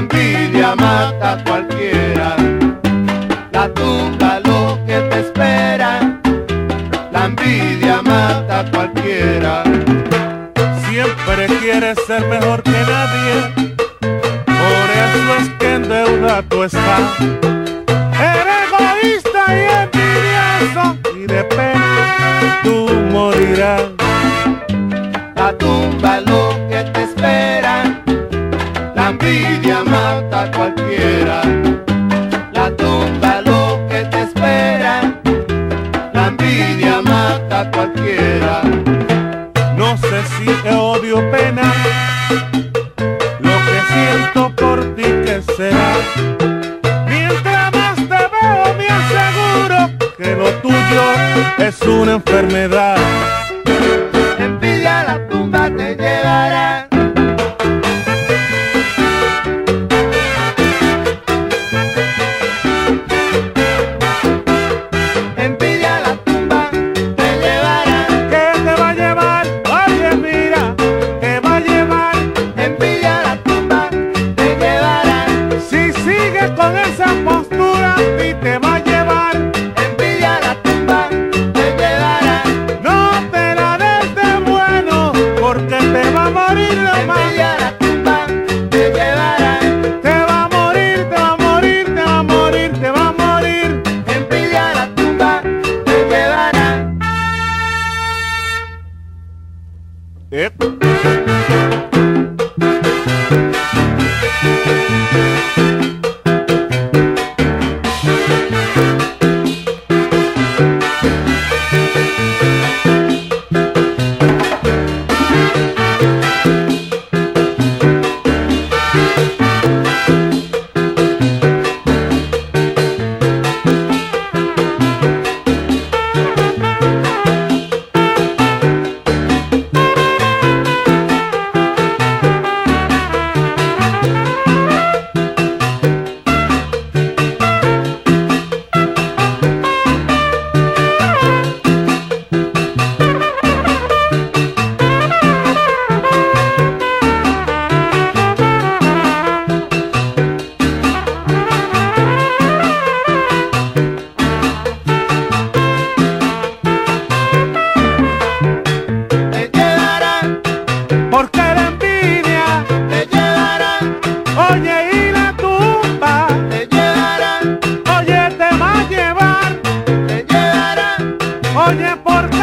La envidia mata a cualquiera. La tumba lo que te espera. La envidia mata a cualquiera. Siempre quieres ser mejor que nadie. Por eso es que en deuda tú estás. Eres egoísta y envidioso. Y depende tú La envidia mata a cualquiera. La tumba lo que te espera. La envidia mata a cualquiera. No sé si te odio pena. Lo que siento por ti que será. Mientras más te veo me aseguro que lo tuyo es una enfermedad. Yep. Olhe por